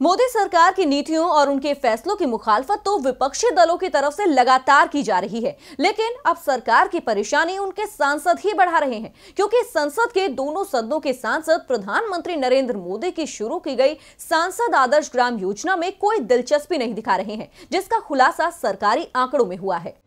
मोदी सरकार की नीतियों और उनके फैसलों की मुखालफत तो विपक्षी दलों की तरफ़ से लगातार की जा रही है। लेकिन अब सरकार की परेशानी उनके सांसद ही बढ़ा रहे हैं, क्योंकि संसद के दोनों सदनों के सांसद प्रधानमंत्री नरेंद्र मोदी की शुरू की गई सांसद आदर्श ग्राम योजना में कोई दिलचस्पी नहीं दिखा रहे हैं, जिसका खुलासा सरकारी आंकड़ों में हुआ है।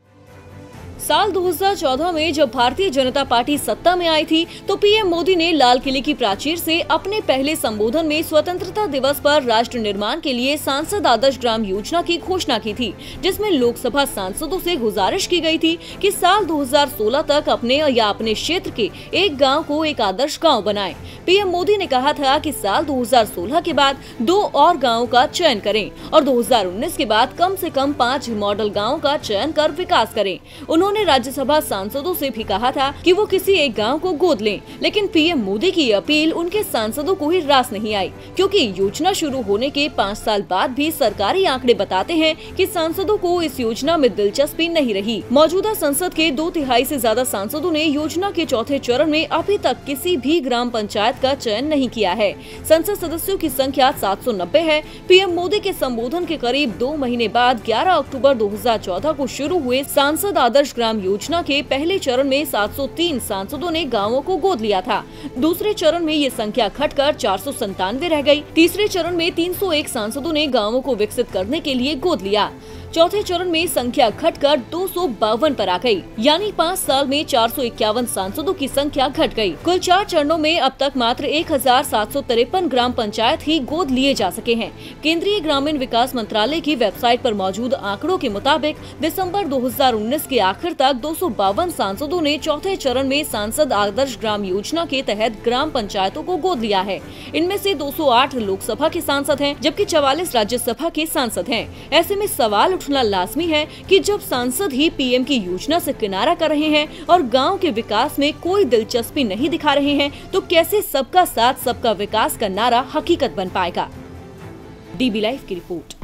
साल 2014 में जब भारतीय जनता पार्टी सत्ता में आई थी तो पीएम मोदी ने लाल किले की प्राचीर से अपने पहले संबोधन में स्वतंत्रता दिवस पर राष्ट्र निर्माण के लिए सांसद आदर्श ग्राम योजना की घोषणा की थी, जिसमें लोकसभा सांसदों से गुजारिश की गई थी कि साल 2016 तक अपने या अपने क्षेत्र के एक गाँव को एक आदर्श गाँव बनाए। पीएम मोदी ने कहा था की साल दो हज़ार सोलह के बाद दो और गाँव का चयन करें और दो हज़ार उन्नीस के बाद कम ऐसी कम पाँच मॉडल गाँव का चयन कर विकास करें। उन्होंने उन्होंने राज्यसभा सांसदों से भी कहा था कि वो किसी एक गाँव को गोद लें, लेकिन पीएम मोदी की अपील उनके सांसदों को ही रास नहीं आई, क्योंकि योजना शुरू होने के पाँच साल बाद भी सरकारी आंकड़े बताते हैं कि सांसदों को इस योजना में दिलचस्पी नहीं रही। मौजूदा संसद के दो तिहाई ऐसी ज़्यादा सांसदों ने योजना के चौथे चरण में अभी तक किसी भी ग्राम पंचायत का चयन नहीं किया है। संसद सदस्यों की संख्या 790 है। पीएम मोदी के संबोधन के करीब दो महीने बाद 11 अक्टूबर 2014 को शुरू हुए सांसद आदर्श ग्राम योजना के पहले चरण में 703 सांसदों ने गाँवों को गोद लिया था। दूसरे चरण में ये संख्या घटकर चार रह गई। तीसरे चरण में 301 सांसदों ने गाँवों को विकसित करने के लिए गोद लिया। चौथे चरण में संख्या घटकर दो सौ बावन पर आ गई। यानी पाँच साल में चार सौ इक्यावन सांसदों की संख्या घट गई। कुल चार चरणों में अब तक मात्र एक हज़ार सात सौ तिरपन ग्राम पंचायत ही गोद लिए जा सके हैं। केंद्रीय ग्रामीण विकास मंत्रालय की वेबसाइट पर मौजूद आंकड़ों के मुताबिक, दिसंबर 2019 के आखिर तक दो सौ बावन सांसदों ने चौथे चरण में सांसद आदर्श ग्राम योजना के तहत ग्राम पंचायतों को गोद लिया है। इनमें से 208 लोकसभा के सांसद हैं, जबकि चवालीस राज्यसभा के सांसद हैं। ऐसे में सवाल उठना लाजमी है कि जब सांसद ही पीएम की योजना से किनारा कर रहे हैं और गाँव के विकास में कोई दिलचस्पी नहीं दिखा रहे हैं तो कैसे सबका साथ, सबका विकास का नारा हकीकत बन पाएगा? डीबी लाइव की रिपोर्ट।